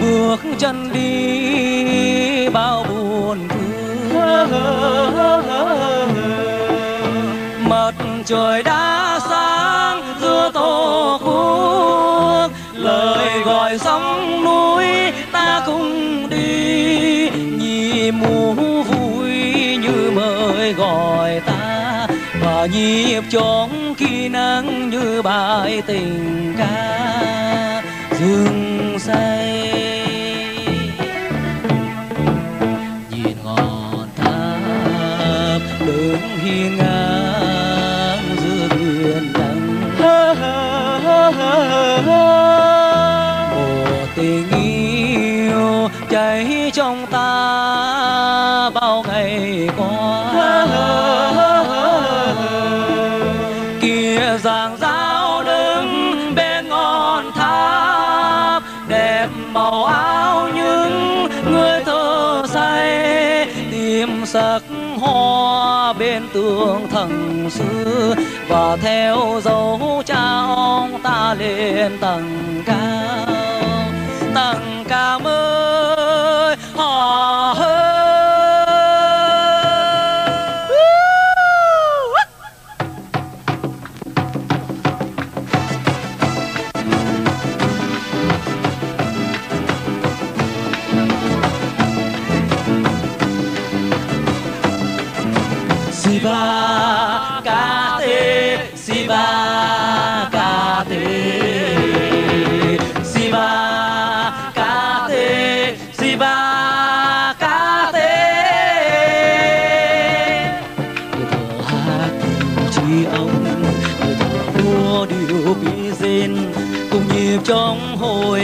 bước chân đi, bao buồn thương. Mặt trời đã sáng, giữa tổ quốc lời gọi sóng núi ta cùng đi. Nhịp mù vui như mời gọi ta, và nhịp trống khi nắng như bài tình ca say. Nhìn ngọn tháp đứng hiên ngang giữa biển đắng một tình yêu cháy trong ta bao ngày qua. Kia giang giáo hoa tường thần xưa và theo dấu cha ông ta lên tầng cao. Tầng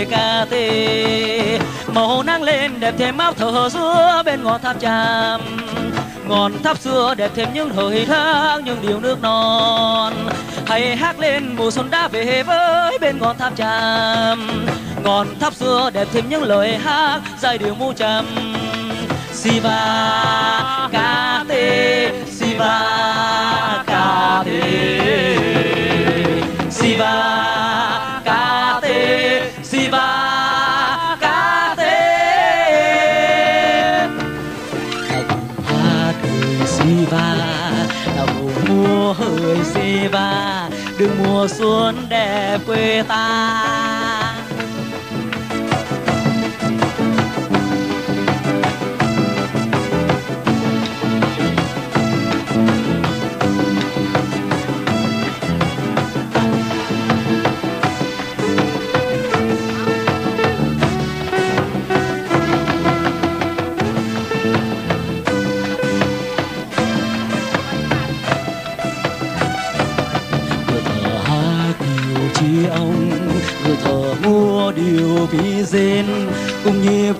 ca tê. Màu nắng lên đẹp thêm áo thở giữa bên ngọn tháp tràm. Ngọn tháp xưa đẹp thêm những thời tháng, những điều nước non. Hãy hát lên mùa xuân đã về với bên ngọn tháp tràm. Ngọn tháp xưa đẹp thêm những lời hát, giai điệu mu trầm. Siva Kate Siva xuân đẹp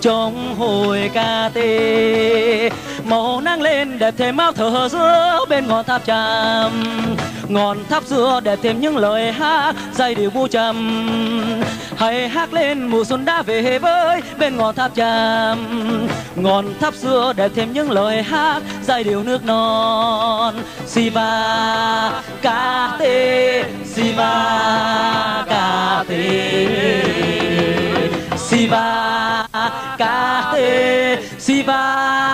trong hồi ca tê. Màu nắng lên đẹp thêm áo thở giữa bên ngọn tháp tràm. Ngọn tháp xưa đẹp thêm những lời hát, giai điệu bu trầm. Hãy hát lên mùa xuân đã về với bên ngọn tháp tràm. Ngọn tháp xưa đẹp thêm những lời hát, giai điệu nước non. Siva Kate Siva Kate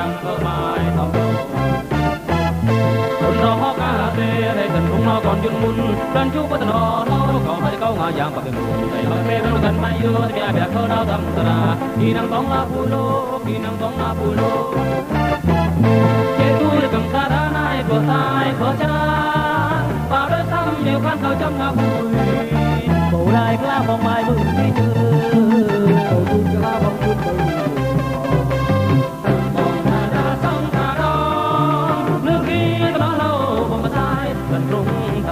chẳng có trăm vỡ mai tòng thô nó ca tê thay thần cũng nó còn dưng mun Đơn chú bắt nó nó còn phải câu ngà giang bạc mùn. Tay hơi mê nó gần mai yêu thì bia bia khơ đau tâm tara khi nang tong la pulo khi nang tong la pulo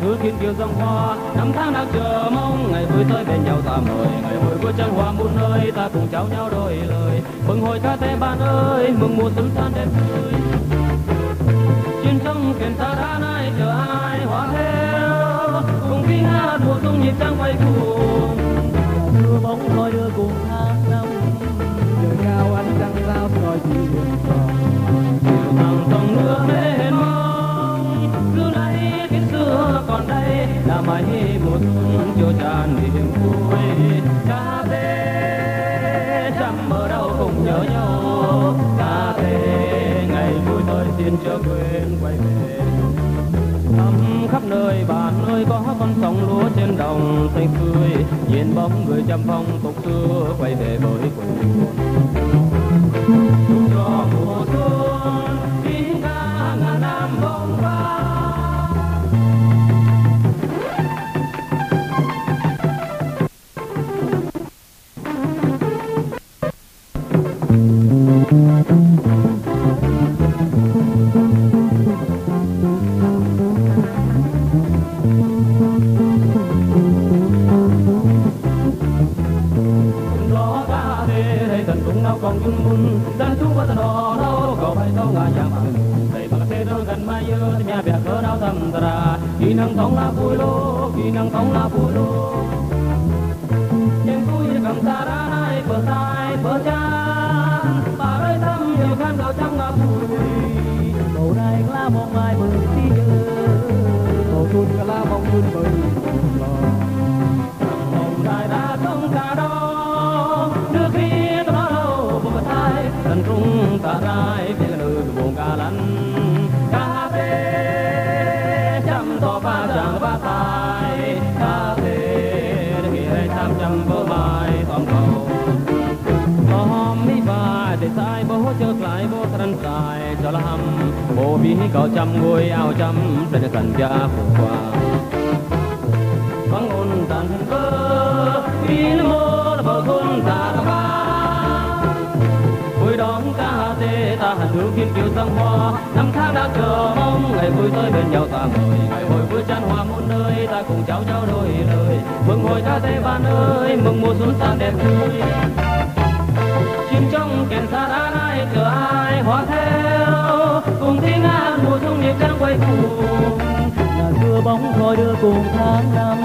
thứ thiên kiều dâng hoa. Năm tháng đang chờ mong, ngày vui tới bên nhau ta mời. Ngày hội của chân hoa muôn nơi, ta cùng trao nhau đôi lời. Mừng hồi ca tê bạn ơi, mừng mùa xuân tan đẹp tươi. Trên sông kiện ta đã nay chờ ai hóa theo cùng tiếng hát mùa tung nhịp đang quay cùng mưa bóng thôi đưa cùng tháng năm. Trời cao ánh trăng sao soi chỉ chiều. Khắp nơi bàn ơi, có con sông lúa trên đồng xanh tươi. Nhìn bóng người chăm phong tục xưa, quay về với quê hương. Cho mùa xuân đê hay thần cũng nào còn dung mun dan đò đâu có phải đâu ngà giang bằng đầy bằng thế đơn gần mai dơ thì mẹ bè cỡ nào thầm ra khi nắng tông là vui lô khi nắng tông là vui lô nhưng vui cầm ta ra nay bờ tai bờ chan bà ơi thăm nhiều khăn gạo trắng ngã vui cầu này lá mong mai mừng đi màu xuân cả lá mong xuân bừng ba chẳng ba tai ta thế thì đây tam chẳng bơ mai tóm cầu có hôm đi ba để sai bố chợt lại bố thân sai cho là hầm bố bí cầu trăm ngôi ao trăm sẽ cần gia phụ qua kiều sang hoa. Năm tháng đã chờ mong, ngày vui tới bên nhau ta mời ngày hội vui chan hoa muôn nơi, ta cùng cháu cháu đôi lời. Mừng hồi ta tây ban ơi, mừng mùa xuân sang đẹp tươi chim trong kèn xa đã nay chờ ai hóa theo? Cùng tiếng an mùa xuân nhịp chân quay cuồng là xưa bóng thôi đưa cùng tháng năm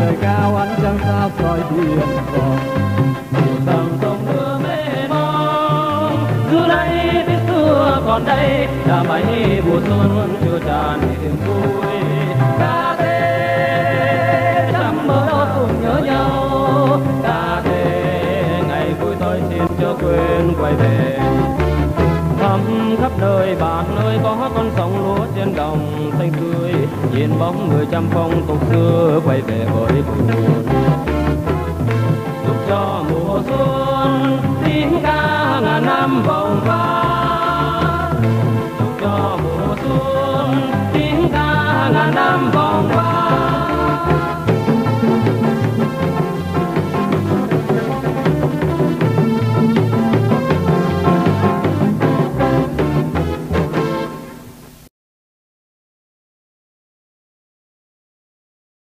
trời cao ánh trăng sao soi biển tròn còn đây, là mấy mùa xuân chưa tràn niềm vui. Ca tê trăm mơ cùng nhớ nhau. Ca tê ngày vui tôi xin cho quên quay về. Thăm khắp nơi bạn nơi có con sông lúa trên đồng xanh tươi. Nhìn bóng người trăm phong tục xưa quay về với vui buồn. Chúc cho mùa xuân, tiếng ca ngàn năm vòng vang